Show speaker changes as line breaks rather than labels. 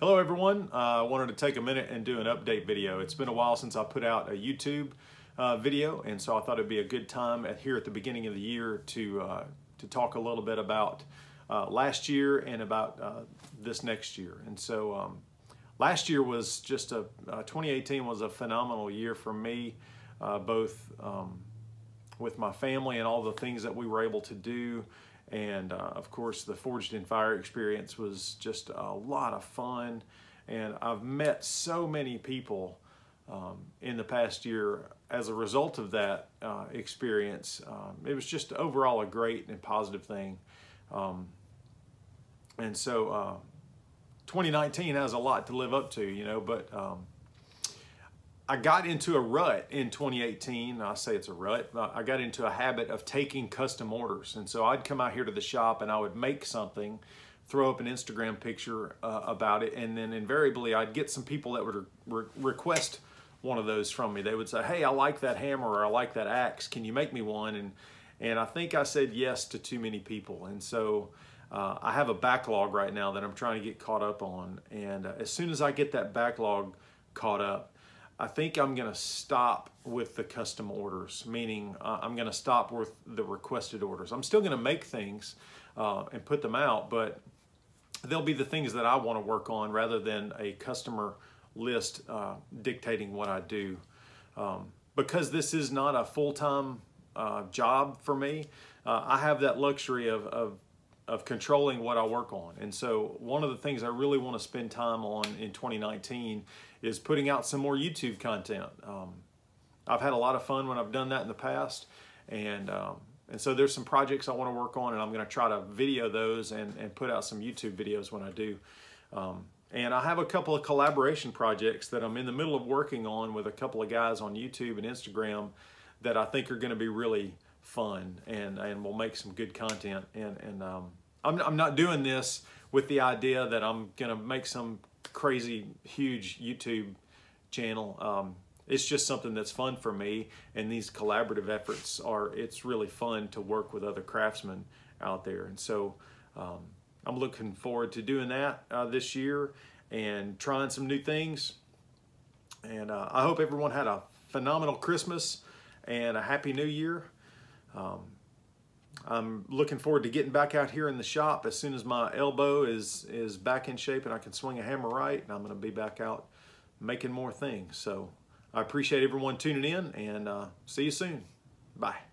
Hello everyone, uh, I wanted to take a minute and do an update video. It's been a while since I put out a YouTube uh, video and so I thought it'd be a good time at, here at the beginning of the year to, uh, to talk a little bit about uh, last year and about uh, this next year. And so um, last year was just a, uh, 2018 was a phenomenal year for me, both um, with my family and all the things that we were able to do and uh, of course, the Forged in Fire experience was just a lot of fun. And I've met so many people um, in the past year as a result of that uh, experience. Um, it was just overall a great and positive thing. Um, and so uh, 2019 has a lot to live up to, you know, but um, I got into a rut in 2018. I say it's a rut. I got into a habit of taking custom orders. And so I'd come out here to the shop and I would make something, throw up an Instagram picture uh, about it, and then invariably I'd get some people that would re request one of those from me. They would say, hey, I like that hammer or I like that axe. Can you make me one? And, and I think I said yes to too many people. And so uh, I have a backlog right now that I'm trying to get caught up on. And uh, as soon as I get that backlog caught up, I think I'm going to stop with the custom orders, meaning uh, I'm going to stop with the requested orders. I'm still going to make things uh, and put them out, but they'll be the things that I want to work on rather than a customer list uh, dictating what I do. Um, because this is not a full-time uh, job for me, uh, I have that luxury of, of of controlling what I work on. And so one of the things I really want to spend time on in 2019 is putting out some more YouTube content. Um, I've had a lot of fun when I've done that in the past. And, um, and so there's some projects I want to work on and I'm going to try to video those and, and put out some YouTube videos when I do. Um, and I have a couple of collaboration projects that I'm in the middle of working on with a couple of guys on YouTube and Instagram that I think are going to be really fun and, and we'll make some good content. And, and um, I'm, I'm not doing this with the idea that I'm going to make some crazy, huge YouTube channel. Um, it's just something that's fun for me and these collaborative efforts are it's really fun to work with other craftsmen out there and so um, i'm looking forward to doing that uh, this year and trying some new things and uh, i hope everyone had a phenomenal christmas and a happy new year um, I'm looking forward to getting back out here in the shop as soon as my elbow is, is back in shape and I can swing a hammer right and I'm going to be back out making more things. So I appreciate everyone tuning in and uh, see you soon. Bye.